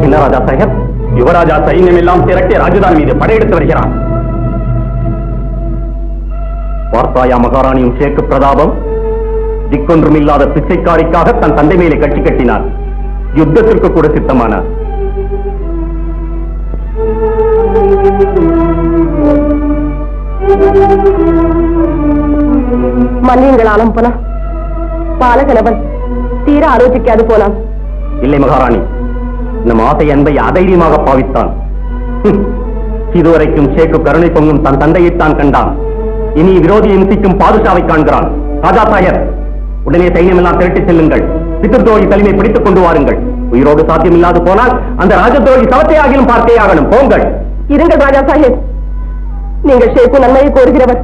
என்ன ராஜா சாஹேப்? யுவராஜா சைன்யம் எல்லாம் திரட்டி ராஜதான் மீது படையெடுத்து வருகிறான். வார்த்தாயா மகாராணியின் சேக்கு பிரதாபம்? திக்கொன்றும் இல்லாத பிச்சைக்காரிக்காக தன் தந்தை மேலே கட்டி கட்டினார். யுத்தத்திற்கு கூட சித்தமானார். ஆலம் ஆலம்பனா. பாலகணவன் தீர ஆலோசிக்காது போனான். இல்லை மகாராணி. நம் ஆசை அன்பை அதைரியமாக பாவித்தான். இதுவரைக்கும் சேக்கு கருணை பொங்கும் தன் தந்தையைத்தான் கண்டான். இனி விரோதியை முசிக்கும் பாதுஷாவை காண்கிறான். ராஜா சாயர் உடனே சைன்யம் எல்லாம் திரட்டி செல்லுங்கள். பித்ருத்ரோகி தலைமை பிடித்துக் கொண்டு வாருங்கள். உயிரோடு சாத்தியமில்லாது போனால் அந்த ராஜதோழி சவத்தை ஆகிலும் பார்த்தே ஆகணும். போங்கள். இருங்கள் ராஜா சாஹேப் நீங்கள் ஷேக்கு நன்மையை கோருகிறவர்.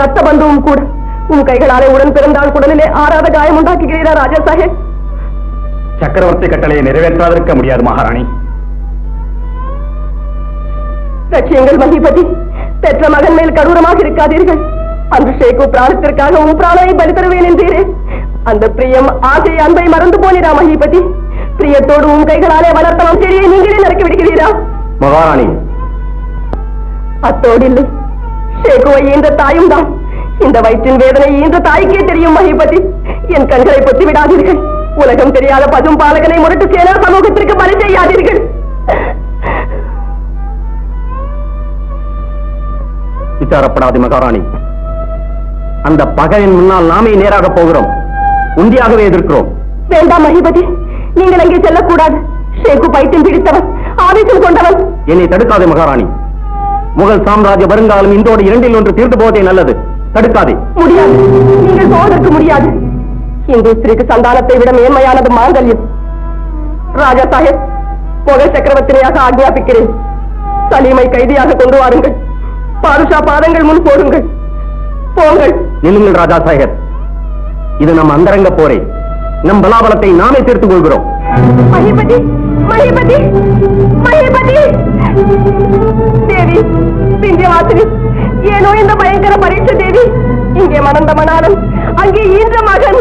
ரத்த பந்துவும் கூட. உன் கைகளாலே உடன் பிறந்தால் குடலிலே ஆறாத காயம் உண்டாக்குகிறீரா ராஜா சாஹேப் சக்கரவர்த்தி கட்டளையை நிறைவேற்றாதிருக்க முடியாது மகாராணி. லட்சியங்கள் மகிபதி பெற்ற மகன் மேல் கடூரமாக இருக்காதீர்கள். அன்று ஷேக்கு பிராணத்திற்காக உன் பிராணனை பலி தருவேன் என்றீரே. அந்த பிரியம் ஆசை அன்பை மறந்து போனீரா மகிபதி? பிரியத்தோடு உன் கைகளாலே வளர்த்தவன் செடியை நீங்களே நறுக்கி விடுகிறீரா? மகாராணி. அத்தோடு இல்லை ஷேகுவை ஈன்ற தாயும் தான். இந்த வயிற்றின் வேதனை ஈன்ற தாய்க்கே தெரியும் மகிபதி. என் கண்களை பொத்தி விடாதீர்கள் உலகம் தெரியாத பதும் பாலகனை முரட்டு சேனா சமூகத்திற்கு பலி செய்யாதீர்கள். விசாரப்படாது மகாராணி. அந்த பகையின் முன்னால் நாமே நேராக போகிறோம். உண்டியாகவே எதிர்க்கிறோம். வேண்டாம் மகிபதி நீங்கள் அங்கே செல்லக்கூடாது. ஷேகு பைத்தியம் பிடித்தவன் ஆவேசம் கொண்டவன் என்னை தடுக்காதே மகாராணி. முகல் சாம்ராஜ்ய வருங்காலம் இந்தோடு இரண்டில் ஒன்று தீர்ந்து போவதே நல்லது. தடுக்காதே. முடியாது. நீங்கள் போவதற்கு முடியாது. இந்து ஸ்திரீக்கு சந்தானத்தை விட மேன்மையானது மாங்கல்யம். ராஜா சாஹேப் முகல் சக்கரவர்த்தினியாக ஆக்ஞாபிக்கிறேன். சலீமை கைதியாக கொண்டு வாருங்கள். பாதுஷா பாதங்கள் முன் போடுங்கள். போங்கள். நில்லுங்கள் ராஜா சாஹேப். இது நம் அந்தரங்க போரே. நம் பலாபலத்தை நாமே தீர்த்துக் கொள்கிறோம். மகிபதி மகிபதி மகிபதி தேவி பிந்தியவாசினி ஏனோ இந்த பயங்கர பரீட்சை தேவி. இங்கே மணந்த மணாளன் அங்கே ஈன்ற மகன்.